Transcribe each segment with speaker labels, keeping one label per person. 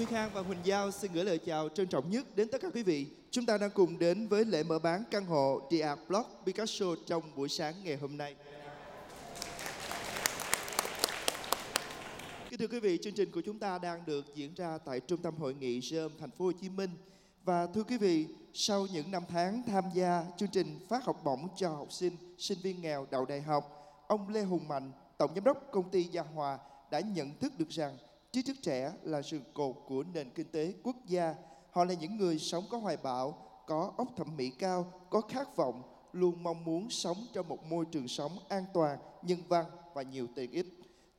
Speaker 1: Huy Khang và Huỳnh Giao xin gửi lời chào trân trọng nhất đến tất cả quý vị. Chúng ta đang cùng đến với lễ mở bán căn hộ The Art Block Picasso trong buổi sáng ngày hôm nay. Kính thưa quý vị, chương trình của chúng ta đang được diễn ra tại Trung tâm Hội nghị Rơm, thành phố Hồ Chí Minh. Và thưa quý vị, sau những năm tháng tham gia chương trình phát học bổng cho học sinh, sinh viên nghèo đậu đại học, ông Lê Hùng Mạnh, Tổng Giám đốc Công ty Gia Hòa đã nhận thức được rằng trí thức trẻ là sự cột của nền kinh tế quốc gia. Họ là những người sống có hoài bão, có óc thẩm mỹ cao, có khát vọng, luôn mong muốn sống trong một môi trường sống an toàn, nhân văn và nhiều tiện ích.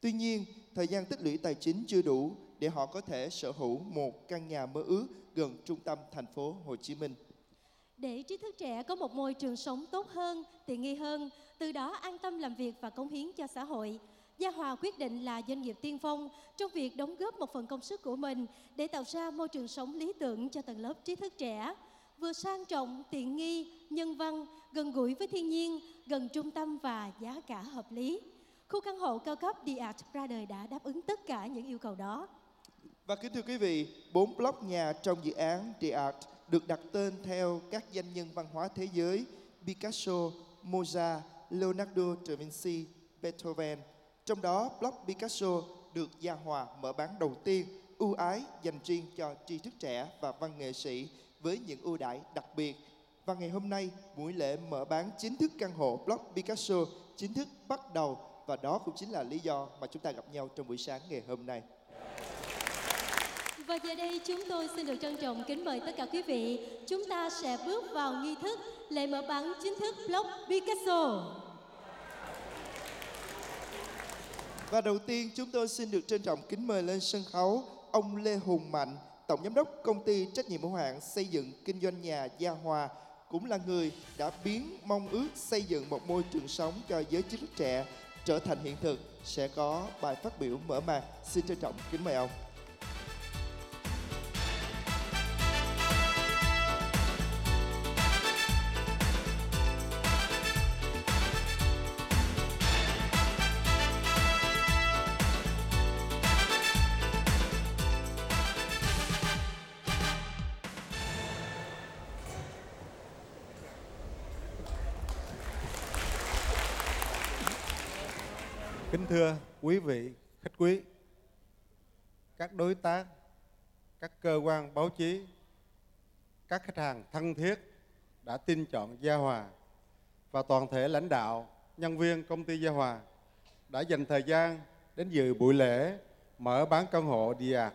Speaker 1: Tuy nhiên, thời gian tích lũy tài chính chưa đủ để họ có thể sở hữu một căn nhà mơ ước gần trung tâm thành phố Hồ Chí Minh.
Speaker 2: Để trí thức trẻ có một môi trường sống tốt hơn, tiện nghi hơn, từ đó an tâm làm việc và cống hiến cho xã hội. Gia Hòa quyết định là doanh nghiệp tiên phong trong việc đóng góp một phần công sức của mình để tạo ra môi trường sống lý tưởng cho tầng lớp trí thức trẻ, vừa sang trọng, tiện nghi, nhân văn, gần gũi với thiên nhiên, gần trung tâm và giá cả hợp lý. Khu căn hộ cao cấp The Art ra đời đã đáp ứng tất cả những yêu cầu đó.
Speaker 1: Và kính thưa quý vị, bốn block nhà trong dự án The Art được đặt tên theo các danh nhân văn hóa thế giới Picasso, Mozart, Leonardo da Vinci, Beethoven. Trong đó, block Picasso được Gia Hòa mở bán đầu tiên, ưu ái dành riêng cho tri thức trẻ và văn nghệ sĩ với những ưu đãi đặc biệt. Và ngày hôm nay, buổi lễ mở bán chính thức căn hộ block Picasso chính thức bắt đầu và đó cũng chính là lý do mà chúng ta gặp nhau trong buổi sáng ngày hôm nay.
Speaker 2: Và giờ đây chúng tôi xin được trân trọng kính mời tất cả quý vị, chúng ta sẽ bước vào nghi thức lễ mở bán chính thức block Picasso.
Speaker 1: Và đầu tiên chúng tôi xin được trân trọng kính mời lên sân khấu ông Lê Hùng Mạnh, Tổng Giám đốc Công ty Trách nhiệm hữu hạn Xây dựng Kinh doanh nhà Gia Hòa, cũng là người đã biến mong ước xây dựng một môi trường sống cho giới trí thức trẻ trở thành hiện thực sẽ có bài phát biểu mở màn. Xin trân trọng kính mời ông.
Speaker 3: Quý vị khách quý, các đối tác, các cơ quan báo chí, các khách hàng thân thiết đã tin chọn Gia Hòa và toàn thể lãnh đạo, nhân viên công ty Gia Hòa đã dành thời gian đến dự buổi lễ mở bán căn hộ Dia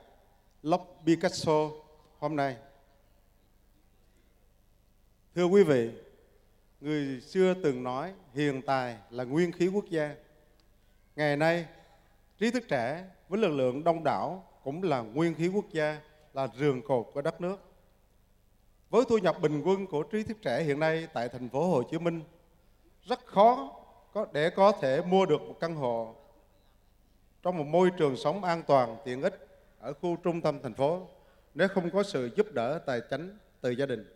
Speaker 3: Lốc Picasso hôm nay. Thưa quý vị, người xưa từng nói hiền tài là nguyên khí quốc gia Ngày nay, trí thức trẻ với lực lượng đông đảo cũng là nguyên khí quốc gia, là rường cột của đất nước. Với thu nhập bình quân của trí thức trẻ hiện nay tại thành phố Hồ Chí Minh, rất khó có để có thể mua được một căn hộ trong một môi trường sống an toàn, tiện ích ở khu trung tâm thành phố nếu không có sự giúp đỡ tài chính từ gia đình.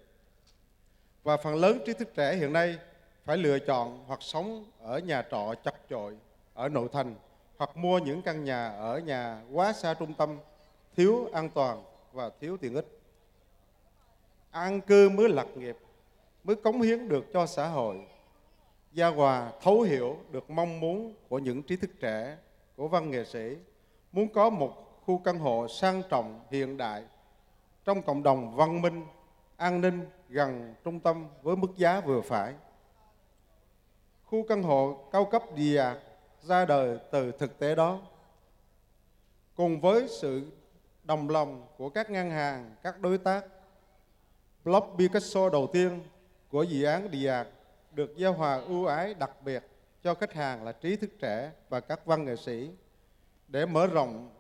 Speaker 3: Và phần lớn trí thức trẻ hiện nay phải lựa chọn hoặc sống ở nhà trọ chật chội ở nội thành hoặc mua những căn nhà ở nhà quá xa trung tâm, thiếu an toàn và thiếu tiện ích. An cư mới lập nghiệp, mới cống hiến được cho xã hội. Gia Hòa thấu hiểu được mong muốn của những trí thức trẻ, của văn nghệ sĩ, muốn có một khu căn hộ sang trọng hiện đại trong cộng đồng văn minh, an ninh gần trung tâm với mức giá vừa phải. Khu căn hộ cao cấp Địa ra đời từ thực tế đó. Cùng với sự đồng lòng của các ngân hàng, các đối tác, Block Picasso đầu tiên của dự án Địa được giao hòa ưu ái đặc biệt cho khách hàng là trí thức trẻ và các văn nghệ sĩ để mở rộng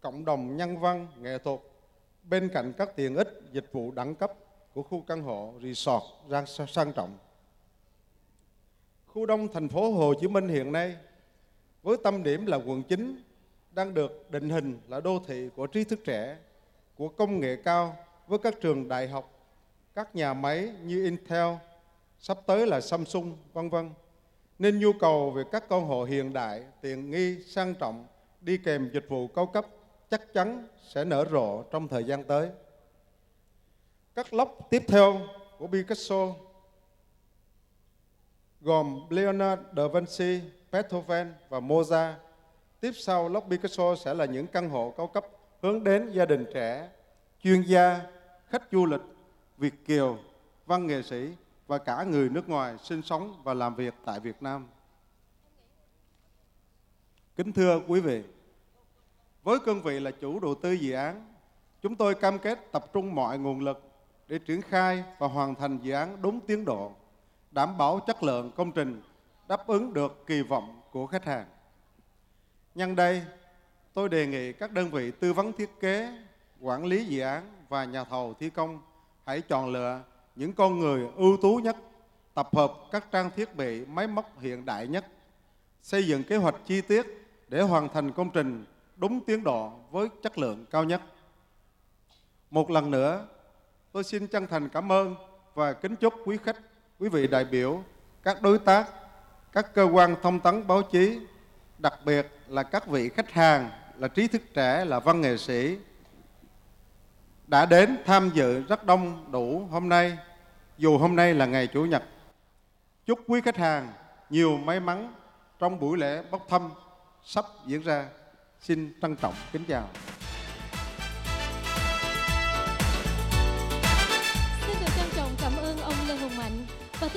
Speaker 3: cộng đồng nhân văn, nghệ thuật bên cạnh các tiện ích dịch vụ đẳng cấp của khu căn hộ resort sang trọng. Khu đông thành phố Hồ Chí Minh hiện nay với tâm điểm là quận 9 đang được định hình là đô thị của trí thức trẻ, của công nghệ cao với các trường đại học, các nhà máy như Intel, sắp tới là Samsung, vân vân. Nên nhu cầu về các căn hộ hiện đại, tiện nghi, sang trọng, đi kèm dịch vụ cao cấp chắc chắn sẽ nở rộ trong thời gian tới. Các lốc tiếp theo của Picasso gồm Leonardo da Vinci, Beethoven và Mozart. Tiếp sau Lock Picasso sẽ là những căn hộ cao cấp hướng đến gia đình trẻ, chuyên gia, khách du lịch, Việt kiều, văn nghệ sĩ và cả người nước ngoài sinh sống và làm việc tại Việt Nam. Kính thưa quý vị, với cương vị là chủ đầu tư dự án, chúng tôi cam kết tập trung mọi nguồn lực để triển khai và hoàn thành dự án đúng tiến độ, đảm bảo chất lượng công trình đáp ứng được kỳ vọng của khách hàng. Nhân đây, tôi đề nghị các đơn vị tư vấn thiết kế, quản lý dự án và nhà thầu thi công hãy chọn lựa những con người ưu tú nhất, tập hợp các trang thiết bị máy móc hiện đại nhất, xây dựng kế hoạch chi tiết để hoàn thành công trình đúng tiến độ với chất lượng cao nhất. Một lần nữa, tôi xin chân thành cảm ơn và kính chúc quý khách, quý vị đại biểu, các đối tác, các cơ quan thông tấn báo chí, đặc biệt là các vị khách hàng là trí thức trẻ, là văn nghệ sĩ đã đến tham dự rất đông đủ hôm nay, dù hôm nay là ngày Chủ nhật. Chúc quý khách hàng nhiều may mắn trong buổi lễ bốc thăm sắp diễn ra. Xin trân trọng kính chào.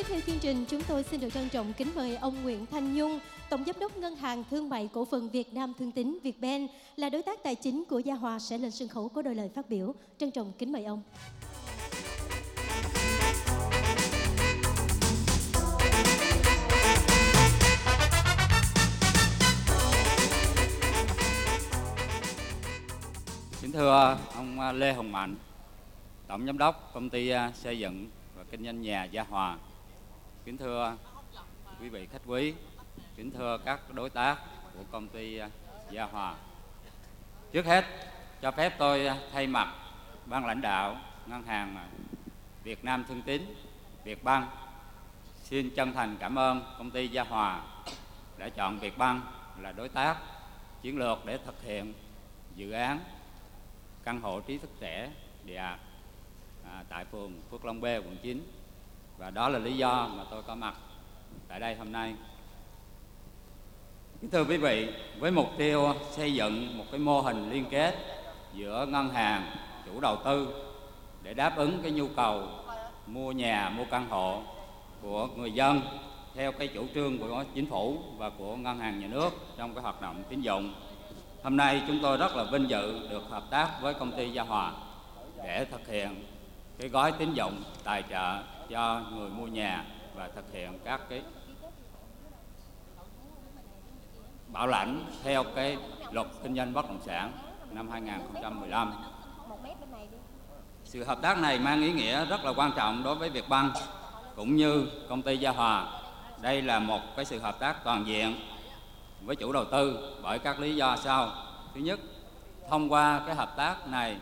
Speaker 2: Theo chương trình, chúng tôi xin được trân trọng kính mời ông Nguyễn Thanh Nhung, Tổng Giám đốc Ngân hàng Thương mại Cổ phần Việt Nam Thương tín Vietben, là đối tác tài chính của Gia Hòa sẽ lên sân khấu có đôi lời phát biểu. Trân trọng kính mời ông.
Speaker 4: Kính thưa ông Lê Hồng Mạnh, Tổng Giám đốc Công ty à, Xây dựng và Kinh doanh nhà Gia Hòa. Kính thưa quý vị khách quý, kính thưa các đối tác của công ty à, Gia Hòa. Trước hết, cho phép tôi à, thay mặt ban lãnh đạo Ngân hàng à, Việt Nam Thương Tín, Vietbank xin chân thành cảm ơn công ty Gia Hòa đã chọn Việt Vietbank là đối tác chiến lược để thực hiện dự án căn hộ trí thức trẻ địa ạt à, tại phường Phước Long B, quận 9 và đó là lý do mà tôi có mặt tại đây hôm nay. Kính thưa quý vị, với mục tiêu xây dựng một cái mô hình liên kết giữa ngân hàng, chủ đầu tư để đáp ứng cái nhu cầu mua nhà, mua căn hộ của người dân theo cái chủ trương của chính phủ và của ngân hàng nhà nước trong cái hoạt động tín dụng Hôm nay chúng tôi rất là vinh dự được hợp tác với công ty Gia Hòa để thực hiện cái gói tín dụng tài trợ cho người mua nhà và thực hiện các cái bảo lãnh theo cái luật kinh doanh bất động sản năm 2015. Sự hợp tác này mang ý nghĩa rất là quan trọng đối với Việt Băng cũng như công ty Gia Hòa. Đây là một cái sự hợp tác toàn diện với chủ đầu tư bởi các lý do sau. Thứ nhất, thông qua cái hợp tác này,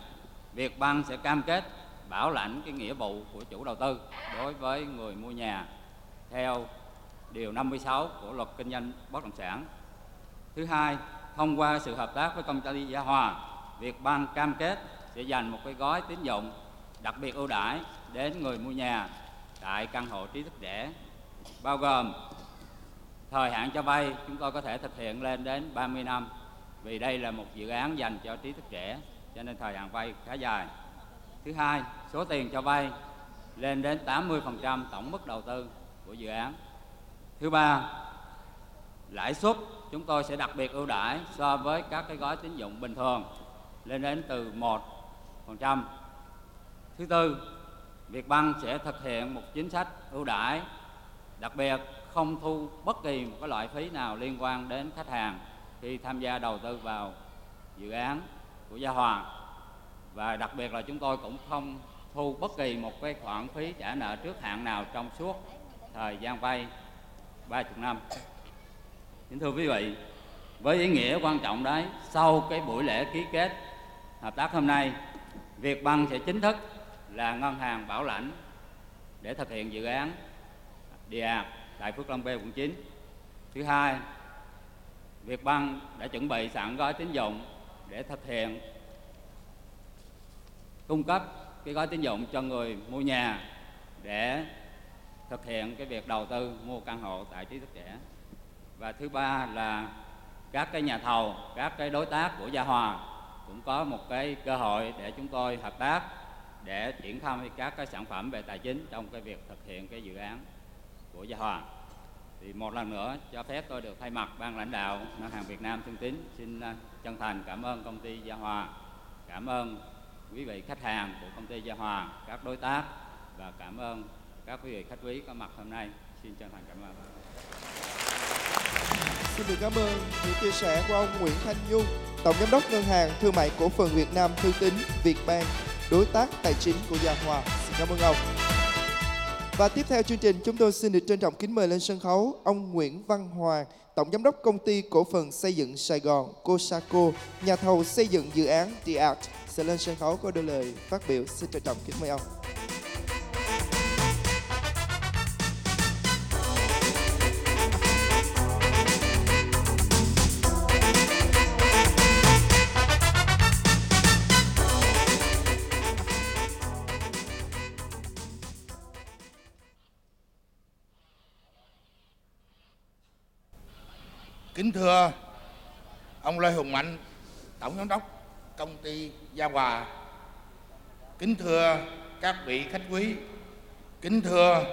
Speaker 4: Việt Băng sẽ cam kết bảo lãnh cái nghĩa vụ của chủ đầu tư đối với người mua nhà theo điều 56 của luật kinh doanh bất động sản. Thứ hai, thông qua sự hợp tác với công ty Gia Hòa, Việt Bank cam kết sẽ dành một cái gói tín dụng đặc biệt ưu đãi đến người mua nhà tại căn hộ trí thức trẻ bao gồm thời hạn cho vay chúng tôi có thể thực hiện lên đến 30 năm vì đây là một dự án dành cho trí thức trẻ cho nên thời hạn vay khá dài thứ hai số tiền cho vay lên đến 80% tổng mức đầu tư của dự án thứ ba lãi suất chúng tôi sẽ đặc biệt ưu đãi so với các cái gói tín dụng bình thường lên đến từ 1%. Thứ tư, Vietbank sẽ thực hiện một chính sách ưu đãi đặc biệt không thu bất kỳ một cái loại phí nào liên quan đến khách hàng khi tham gia đầu tư vào dự án của Gia Hòa và đặc biệt là chúng tôi cũng không thu bất kỳ một cái khoản phí trả nợ trước hạn nào trong suốt thời gian vay 30 năm. Kính thưa quý vị, với ý nghĩa quan trọng đấy, sau cái buổi lễ ký kết hợp tác hôm nay, Việt Vietbank sẽ chính thức là ngân hàng bảo lãnh để thực hiện dự án địa tại Phước Long B quận 9. Thứ hai, Việt Vietbank đã chuẩn bị sẵn gói tín dụng để thực hiện cung cấp cái gói tín dụng cho người mua nhà để thực hiện cái việc đầu tư mua căn hộ tại trí thức trẻ. Và thứ ba là các cái nhà thầu, các cái đối tác của Gia Hòa cũng có một cái cơ hội để chúng tôi hợp tác để triển khai các cái sản phẩm về tài chính trong cái việc thực hiện cái dự án của Gia Hòa. Thì một lần nữa cho phép tôi được thay mặt ban lãnh đạo ngân hàng Việt Nam Thương Tín xin à, chân thành cảm ơn công ty Gia Hòa, cảm ơn quý vị khách hàng của công ty Gia Hòa các đối tác và cảm ơn các quý vị khách quý có mặt hôm nay xin chân thành cảm ơn
Speaker 1: Xin được cảm ơn những chia sẻ của ông Nguyễn Thanh Nhung, Tổng Giám đốc Ngân hàng Thương mại Cổ phần Việt Nam Thư tín Việt Bank, đối tác tài chính của Gia Hòa. Xin cảm ơn ông. Và tiếp theo chương trình, chúng tôi xin được trân trọng kính mời lên sân khấu ông Nguyễn Văn Hoàng, Tổng Giám đốc Công ty Cổ phần Xây dựng Sài Gòn, COSACO, nhà thầu xây dựng dự án The Art, sẽ lên sân khấu có đôi lời phát biểu. Xin trân trọng kính mời ông.
Speaker 5: Thưa ông Lê Hùng Mạnh, Tổng Giám đốc Công ty Gia Hòa. Kính thưa các vị khách quý. Kính thưa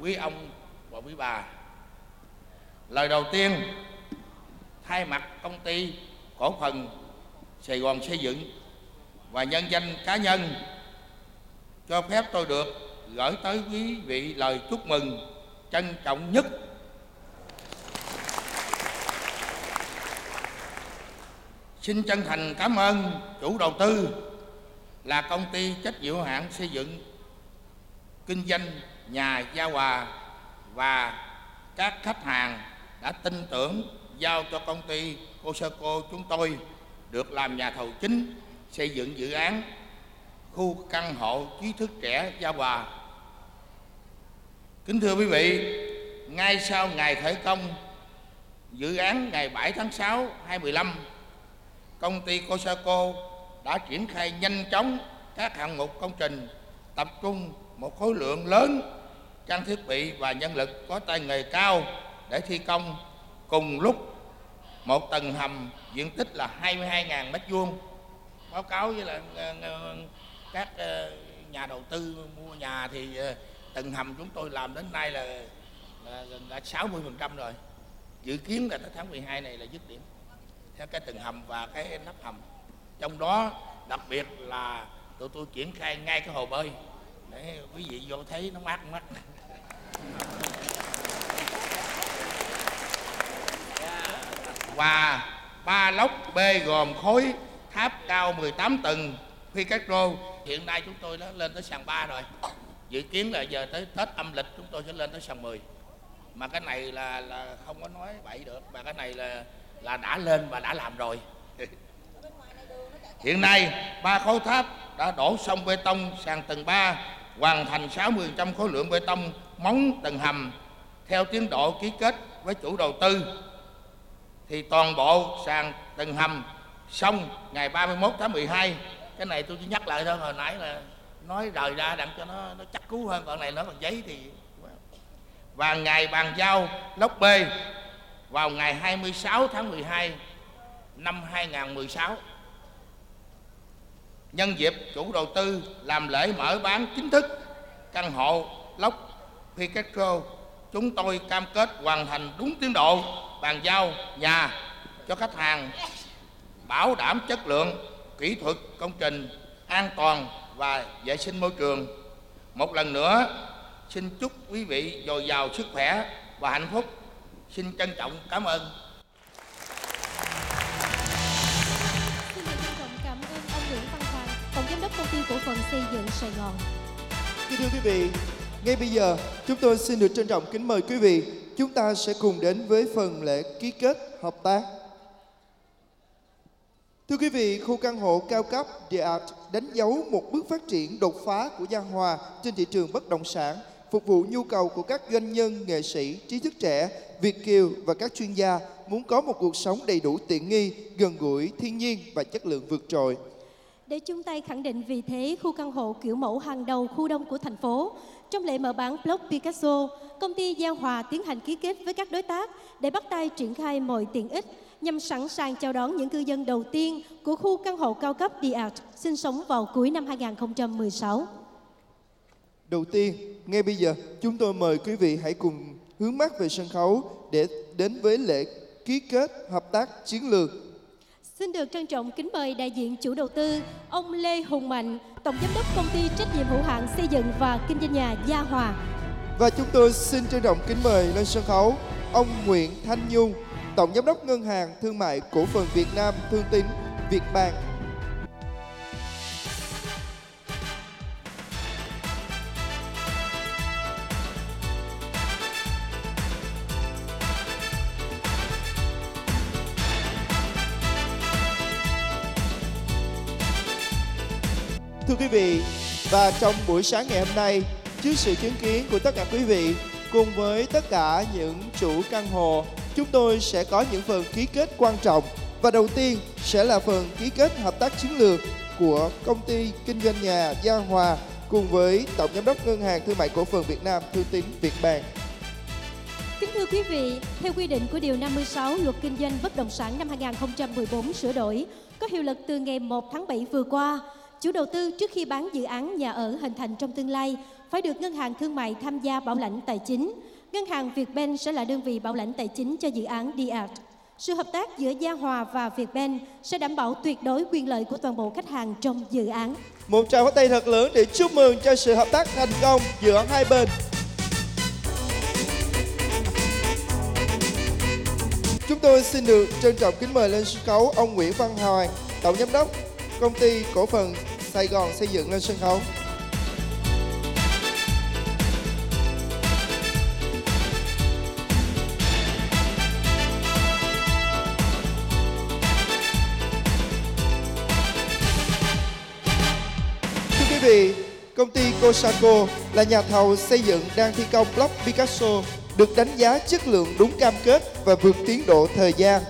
Speaker 5: quý ông và quý bà. Lời đầu tiên, thay mặt công ty cổ phần Sài Gòn Xây dựng và nhân danh cá nhân cho phép tôi được gửi tới quý vị lời chúc mừng trân trọng nhất Xin chân thành cảm ơn chủ đầu tư là công ty trách nhiệm hữu hạn xây dựng kinh doanh nhà Gia Hòa và các khách hàng đã tin tưởng giao cho công ty Cosaco chúng tôi được làm nhà thầu chính xây dựng dự án khu căn hộ trí thức trẻ Gia Hòa. Kính thưa quý vị, ngay sau ngày khởi công dự án ngày 7 tháng 6 2015 công ty Cosaco đã triển khai nhanh chóng các hạng mục công trình tập trung một khối lượng lớn trang thiết bị và nhân lực có tay nghề cao để thi công. Cùng lúc một tầng hầm diện tích là 22.000 mét vuông. Báo cáo với là ờ, ờ, các ờ, nhà đầu tư mua nhà thì tầng hầm chúng tôi làm đến nay là là, là 60% rồi. Dự kiến là tới tháng 12 này là dứt điểm theo cái tầng hầm và cái nắp hầm. Trong đó đặc biệt là tụi tôi triển khai ngay cái hồ bơi. Để quý vị vô thấy nó mát mắt. Và ba lốc B gồm khối tháp cao 18 tầng phi cát rô. Hiện nay chúng tôi đã lên tới sàn 3 rồi. Dự kiến là giờ tới Tết âm lịch chúng tôi sẽ lên tới sàn 10 mà cái này là là không có nói bậy được. Mà cái này là là đã lên và đã làm rồi. Hiện nay, ba khối tháp đã đổ xong bê tông sàn tầng 3 hoàn thành 60% khối lượng bê tông móng tầng hầm. Theo tiến độ ký kết với chủ đầu tư, thì toàn bộ sàn tầng hầm xong ngày 31 tháng 12 cái này tôi chỉ nhắc lại thôi, hồi nãy là nói rời ra đặng cho nó nó chắc cú hơn, còn này nó còn giấy thì và ngày bàn giao lốc B vào ngày 26 tháng 12 năm 2016. Nhân dịp chủ đầu tư làm lễ mở bán chính thức căn hộ Lốc Picastro, chúng tôi cam kết hoàn thành đúng tiến độ bàn giao nhà cho khách hàng, bảo đảm chất lượng, kỹ thuật công trình, an toàn và vệ sinh môi trường. Một lần nữa, xin chúc quý vị dồi dào sức khỏe và hạnh phúc xin trân trọng cảm ơn
Speaker 2: Xin được trân trọng cảm ơn ông Nguyễn Văn Hoàng, Tổng Giám đốc Công ty Cổ phần Xây dựng Sài Gòn.
Speaker 1: Kính thưa quý vị, ngay bây giờ chúng tôi xin được trân trọng kính mời quý vị chúng ta sẽ cùng đến với phần lễ ký kết hợp tác. Thưa quý vị, khu căn hộ cao cấp The Art đánh dấu một bước phát triển đột phá của Gia Hòa trên thị trường bất động sản, phục vụ nhu cầu của các doanh nhân, nghệ sĩ, trí thức trẻ, Việt kiều và các chuyên gia muốn có một cuộc sống đầy đủ tiện nghi, gần gũi, thiên nhiên và chất lượng vượt trội.
Speaker 2: Để chung tay khẳng định vị thế khu căn hộ kiểu mẫu hàng đầu khu đông của thành phố, trong lễ mở bán Block Picasso, công ty Giao Hòa tiến hành ký kết với các đối tác để bắt tay triển khai mọi tiện ích nhằm sẵn sàng chào đón những cư dân đầu tiên của khu căn hộ cao cấp The Art sinh sống vào cuối năm 2016.
Speaker 1: Đầu tiên, ngay bây giờ, chúng tôi mời quý vị hãy cùng hướng mắt về sân khấu để đến với lễ ký kết hợp tác chiến lược.
Speaker 2: Xin được trân trọng kính mời đại diện chủ đầu tư, ông Lê Hùng Mạnh, Tổng Giám đốc Công ty Trách nhiệm hữu hạn Xây dựng và Kinh doanh nhà Gia Hòa.
Speaker 1: Và chúng tôi xin trân trọng kính mời lên sân khấu ông Nguyễn Thanh Nhung, Tổng Giám đốc Ngân hàng Thương mại Cổ phần Việt Nam Thương tín Việt Bank. Và trong buổi sáng ngày hôm nay, trước sự chứng kiến của tất cả quý vị, cùng với tất cả những chủ căn hộ, chúng tôi sẽ có những phần ký kết quan trọng. Và đầu tiên sẽ là phần ký kết hợp tác chiến lược của công ty kinh doanh nhà Gia Hòa cùng với Tổng Giám đốc Ngân hàng Thương mại Cổ phần Việt Nam Thư tín Việt Bank.
Speaker 2: Kính thưa quý vị, theo quy định của Điều 56 Luật Kinh doanh Bất động sản năm 2014 sửa đổi, có hiệu lực từ ngày 1 tháng 7 vừa qua, chủ đầu tư trước khi bán dự án nhà ở hình thành trong tương lai phải được ngân hàng thương mại tham gia bảo lãnh tài chính. Ngân hàng Vietben sẽ là đơn vị bảo lãnh tài chính cho dự án DIAT. Sự hợp tác giữa Gia Hòa và Vietben sẽ đảm bảo tuyệt đối quyền lợi của toàn bộ khách hàng trong dự án.
Speaker 1: Một tràng pháo tay thật lớn để chúc mừng cho sự hợp tác thành công giữa hai bên. Chúng tôi xin được trân trọng kính mời lên sân khấu ông Nguyễn Văn Hoàng, Tổng Giám đốc Công ty Cổ phần Sài Gòn Xây dựng lên sân khấu. Thưa quý vị, công ty Cosaco là nhà thầu xây dựng đang thi công block Picasso được đánh giá chất lượng đúng cam kết và vượt tiến độ thời gian.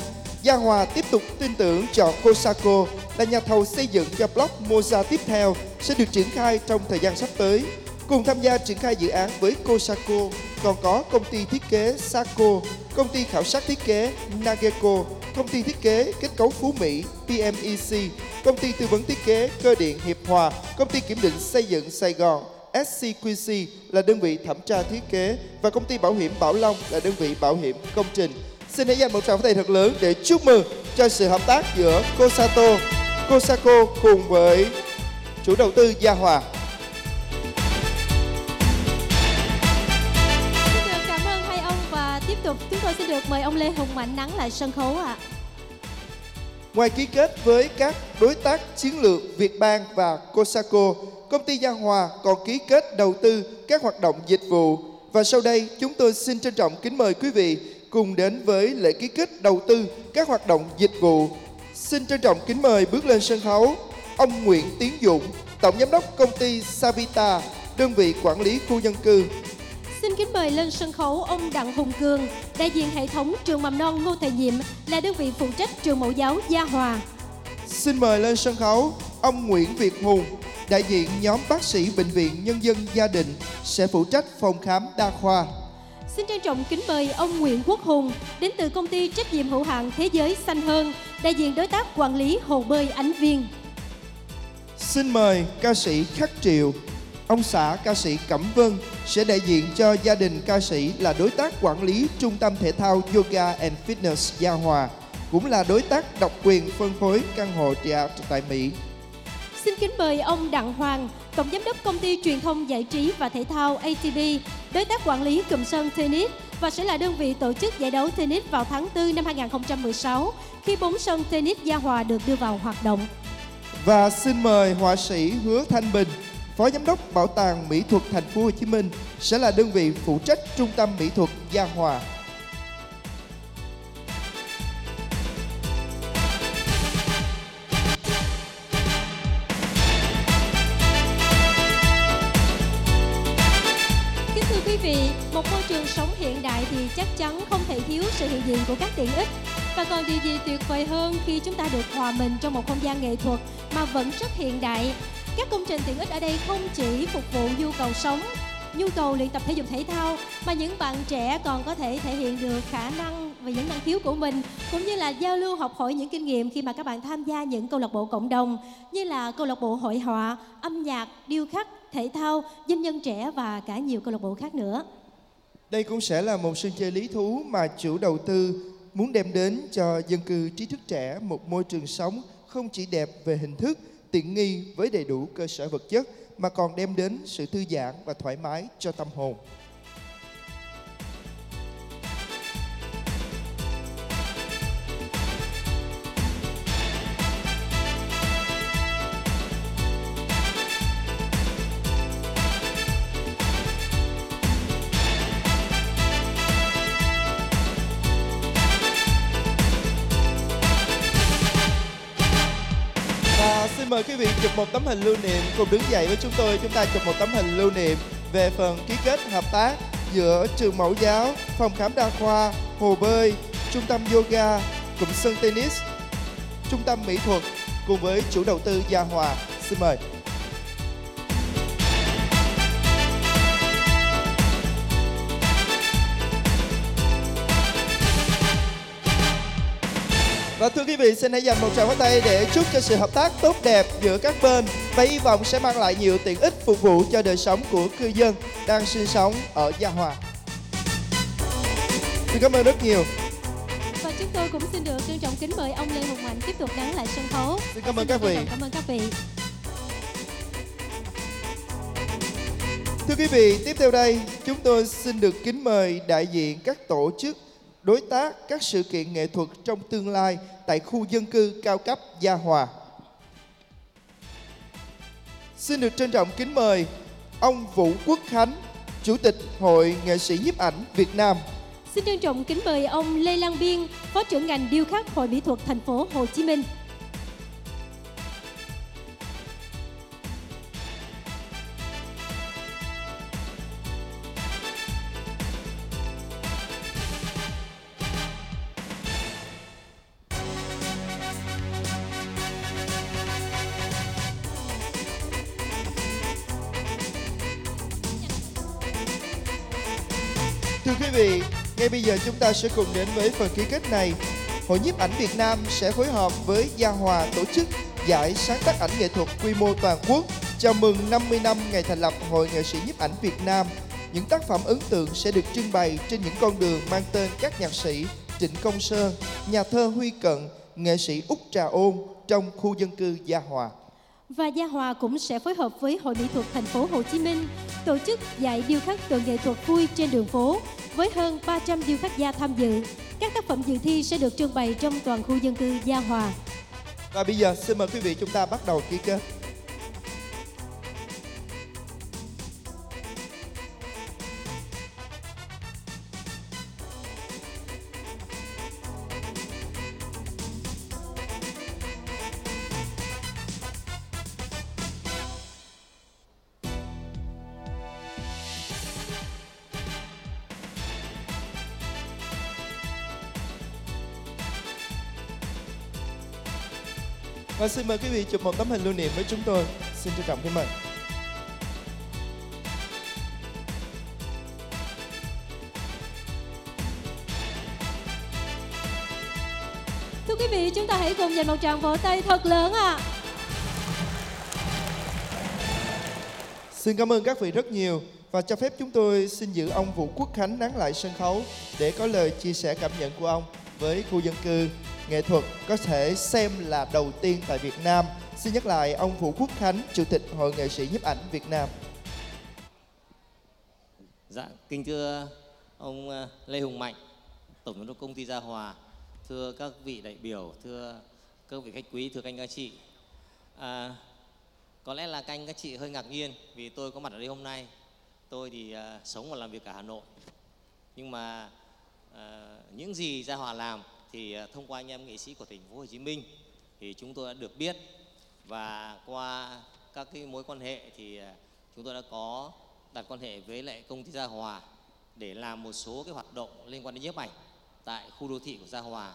Speaker 1: Gia Hòa tiếp tục tin tưởng chọn Cosaco là nhà thầu xây dựng cho block Moza tiếp theo sẽ được triển khai trong thời gian sắp tới. Cùng tham gia triển khai dự án với Cosaco còn có công ty thiết kế Saco, công ty khảo sát thiết kế Nageco, công ty thiết kế kết cấu Phú Mỹ PMEC, công ty tư vấn thiết kế cơ điện Hiệp Hòa, công ty kiểm định xây dựng Sài Gòn SCQC là đơn vị thẩm tra thiết kế và công ty bảo hiểm Bảo Long là đơn vị bảo hiểm công trình. Xin hãy dành một tràng pháo tay thật lớn để chúc mừng cho sự hợp tác giữa Cosato, Cosaco cùng với chủ đầu tư Gia Hòa.
Speaker 2: Xin được cảm ơn hai ông và tiếp tục chúng tôi xin được mời ông Lê Hùng Mạnh nắng lại sân khấu ạ.
Speaker 1: Ngoài ký kết với các đối tác chiến lược Vietbank và Cosaco, công ty Gia Hòa còn ký kết đầu tư các hoạt động dịch vụ. Và sau đây, chúng tôi xin trân trọng kính mời quý vị cùng đến với lễ ký kết đầu tư các hoạt động dịch vụ. Xin trân trọng kính mời bước lên sân khấu ông Nguyễn Tiến Dũng, Tổng Giám đốc công ty Savita, đơn vị quản lý khu dân cư.
Speaker 2: Xin kính mời lên sân khấu ông Đặng Hùng Cường, đại diện hệ thống trường mầm non Ngô Thầy Nhiệm là đơn vị phụ trách trường mẫu giáo Gia Hòa.
Speaker 1: Xin mời lên sân khấu ông Nguyễn Việt Hùng, đại diện nhóm bác sĩ Bệnh viện Nhân dân Gia Đình sẽ phụ trách phòng khám đa khoa.
Speaker 2: Xin trân trọng kính mời ông Nguyễn Quốc Hùng đến từ công ty trách nhiệm hữu hạn Thế giới xanh hơn, đại diện đối tác quản lý hồ bơi Ánh Viên.
Speaker 1: Xin mời ca sĩ Khắc Triệu, ông xã ca sĩ Cẩm Vân sẽ đại diện cho gia đình ca sĩ là đối tác quản lý trung tâm thể thao Yoga and Fitness Gia Hòa, cũng là đối tác độc quyền phân phối căn hộ Triad tại Mỹ.
Speaker 2: Xin kính mời ông Đặng Hoàng, Tổng Giám đốc Công ty Truyền thông Giải trí và Thể thao ATB, đối tác quản lý cụm sân tennis và sẽ là đơn vị tổ chức giải đấu tennis vào tháng 4 năm 2016 khi bốn sân tennis Gia Hòa được đưa vào hoạt động.
Speaker 1: Và xin mời họa sĩ Hứa Thanh Bình, Phó Giám đốc Bảo tàng Mỹ thuật Thành phố Hồ Chí Minh sẽ là đơn vị phụ trách Trung tâm Mỹ thuật Gia Hòa.
Speaker 2: Sống hiện đại thì chắc chắn không thể thiếu sự hiện diện của các tiện ích Và còn điều gì tuyệt vời hơn khi chúng ta được hòa mình trong một không gian nghệ thuật mà vẫn rất hiện đại. Các công trình tiện ích ở đây không chỉ phục vụ nhu cầu sống, nhu cầu luyện tập thể dục thể thao mà những bạn trẻ còn có thể thể hiện được khả năng và những năng khiếu của mình cũng như là giao lưu học hỏi những kinh nghiệm khi mà các bạn tham gia những câu lạc bộ cộng đồng như là câu lạc bộ hội họa, âm nhạc, điêu khắc, thể thao, doanh nhân trẻ và cả nhiều câu lạc bộ khác nữa.
Speaker 1: Đây cũng sẽ là một sân chơi lý thú mà chủ đầu tư muốn đem đến cho dân cư trí thức trẻ một môi trường sống không chỉ đẹp về hình thức, tiện nghi với đầy đủ cơ sở vật chất mà còn đem đến sự thư giãn và thoải mái cho tâm hồn. Mời quý vị chụp một tấm hình lưu niệm cùng đứng dậy với chúng tôi. Chúng ta chụp một tấm hình lưu niệm về phần ký kết hợp tác giữa trường mẫu giáo, phòng khám đa khoa, hồ bơi, trung tâm yoga, cụm sân tennis, trung tâm mỹ thuật cùng với chủ đầu tư Gia Hòa. Xin mời. Và thưa quý vị, xin hãy dành một tràng pháo tay để chúc cho sự hợp tác tốt đẹp giữa các bên và hy vọng sẽ mang lại nhiều tiện ích phục vụ cho đời sống của cư dân đang sinh sống ở Gia Hòa. Xin cảm ơn rất nhiều.
Speaker 2: Và chúng tôi cũng xin được trân trọng kính mời ông Lê Hùng Mạnh tiếp tục đón lại sân khấu.
Speaker 1: Xin cảm ơn các vị.
Speaker 2: Cảm ơn các vị.
Speaker 1: Thưa quý vị, tiếp theo đây chúng tôi xin được kính mời đại diện các tổ chức, đối tác các sự kiện nghệ thuật trong tương lai tại khu dân cư cao cấp Gia Hòa. Xin được trân trọng kính mời ông Vũ Quốc Khánh, Chủ tịch Hội Nghệ sĩ nhiếp ảnh Việt Nam.
Speaker 2: Xin trân trọng kính mời ông Lê Lan Biên, Phó trưởng ngành điêu khắc Hội Mỹ thuật thành phố Hồ Chí Minh.
Speaker 1: Ngay bây giờ chúng ta sẽ cùng đến với phần ký kết này. Hội nhiếp ảnh Việt Nam sẽ phối hợp với Gia Hòa tổ chức giải sáng tác ảnh nghệ thuật quy mô toàn quốc chào mừng 50 năm ngày thành lập Hội nghệ sĩ nhiếp ảnh Việt Nam. Những tác phẩm ấn tượng sẽ được trưng bày trên những con đường mang tên các nhạc sĩ Trịnh Công Sơn, nhà thơ Huy Cận, nghệ sĩ Úc Trà Ôn trong khu dân cư Gia Hòa.
Speaker 2: Và Gia Hòa cũng sẽ phối hợp với Hội Mỹ thuật thành phố Hồ Chí Minh tổ chức dạy điêu khắc tượng nghệ thuật vui trên đường phố với hơn 300 điêu khắc gia tham dự. Các tác phẩm dự thi sẽ được trưng bày trong toàn khu dân cư Gia Hòa.
Speaker 1: Và bây giờ xin mời quý vị chúng ta bắt đầu ký kết. Xin mời quý vị chụp một tấm hình lưu niệm với chúng tôi. Xin trân trọng kính mời.
Speaker 2: Thưa quý vị, chúng ta hãy cùng dành một tràng vỗ tay thật lớn ạ.
Speaker 1: Xin cảm ơn các vị rất nhiều và cho phép chúng tôi xin giữ ông Vũ Quốc Khánh nán lại sân khấu để có lời chia sẻ cảm nhận của ông với khu dân cư nghệ thuật có thể xem là đầu tiên tại Việt Nam. Xin nhắc lại ông Vũ Quốc Khánh, Chủ tịch Hội nghệ sĩ nhiếp ảnh Việt Nam.
Speaker 6: Dạ, kính thưa ông ờ, Lê Hùng Mạnh, Tổng giám đốc công ty Gia Hòa, thưa các vị đại biểu, thưa các vị khách quý, thưa các anh các chị. À, có lẽ là các anh các chị hơi ngạc nhiên vì tôi có mặt ở đây hôm nay. Tôi thì ờ, sống và làm việc ở Hà Nội. Nhưng mà ờ, những gì Gia Hòa làm thì à, thông qua anh em nghệ sĩ của thành phố Hồ Chí Minh thì chúng tôi đã được biết. Và qua các cái mối quan hệ thì à, chúng tôi đã có đặt quan hệ với lại công ty Gia Hòa để làm một số cái hoạt động liên quan đến nhiếp ảnh tại khu đô thị của Gia Hòa.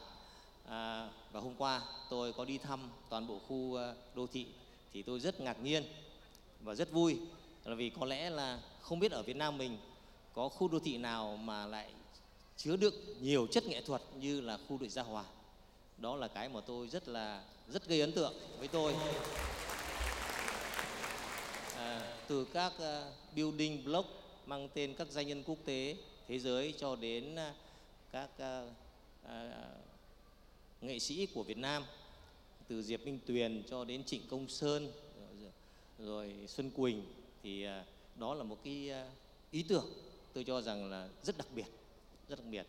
Speaker 6: À, và hôm qua tôi có đi thăm toàn bộ khu à, đô thị thì tôi rất ngạc nhiên và rất vui là vì có lẽ là không biết ở Việt Nam mình có khu đô thị nào mà lại chứa đựng nhiều chất nghệ thuật như là khu đội Gia Hòa. Đó là cái mà tôi rất là rất gây ấn tượng với tôi. À, từ các à, building block mang tên các danh nhân quốc tế thế giới cho đến à, các ờ, ờ, nghệ sĩ của Việt Nam từ Diệp Minh Tuyền cho đến Trịnh Công Sơn rồi, rồi Xuân Quỳnh thì à, đó là một cái ý tưởng tôi cho rằng là rất đặc biệt rất đặc biệt.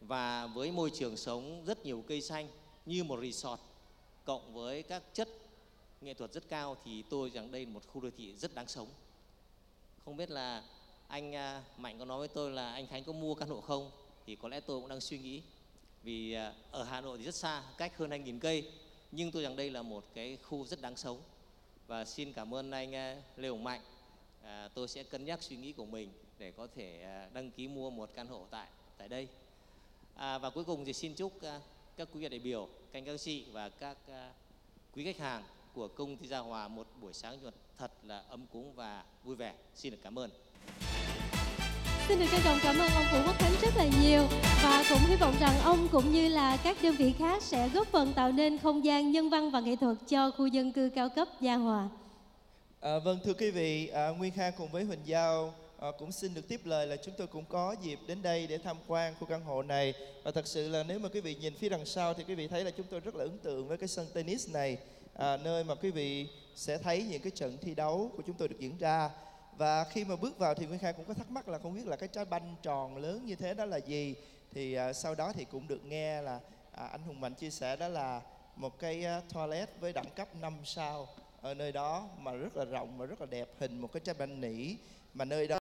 Speaker 6: Và với môi trường sống rất nhiều cây xanh như một resort cộng với các chất nghệ thuật rất cao thì tôi rằng đây là một khu đô thị rất đáng sống. Không biết là anh à, Mạnh có nói với tôi là anh Khánh có mua căn hộ không? Thì có lẽ tôi cũng đang suy nghĩ. Vì à, ở Hà Nội thì rất xa cách hơn 2.000 cây. Nhưng tôi rằng đây là một cái khu rất đáng sống. Và xin cảm ơn anh à, Lê Hồng Mạnh. À, tôi sẽ cân nhắc suy nghĩ của mình để có thể đăng ký mua một căn hộ tại tại đây. À, và cuối cùng thì xin chúc à, các quý vị đại biểu các anh các chị và các à, quý khách hàng của công ty Gia Hòa một buổi sáng nhật thật là ấm cúng và vui vẻ. Xin được cảm ơn.
Speaker 2: Xin được trân trọng cảm ơn ông Vũ Quốc Khánh rất là nhiều và cũng hy vọng rằng ông cũng như là các đơn vị khác sẽ góp phần tạo nên không gian nhân văn và nghệ thuật cho khu dân cư cao cấp Gia Hòa.
Speaker 1: À, vâng thưa quý vị, à, Nguyên Khang cùng với Huỳnh Giao à, cũng xin được tiếp lời là chúng tôi cũng có dịp đến đây để tham quan khu căn hộ này. Và thật sự là nếu mà quý vị nhìn phía đằng sau thì quý vị thấy là chúng tôi rất là ấn tượng với cái sân tennis này à, nơi mà quý vị sẽ thấy những cái trận thi đấu của chúng tôi được diễn ra. Và khi mà bước vào thì Nguyên Khang cũng có thắc mắc là không biết là cái trái banh tròn lớn như thế đó là gì. Thì à, sau đó thì cũng được nghe là à, anh Hùng Mạnh chia sẻ đó là một cái à, toilet với đẳng cấp 5 sao ở nơi đó mà rất là rộng và rất là đẹp hình một cái trái banh nỉ mà nơi đó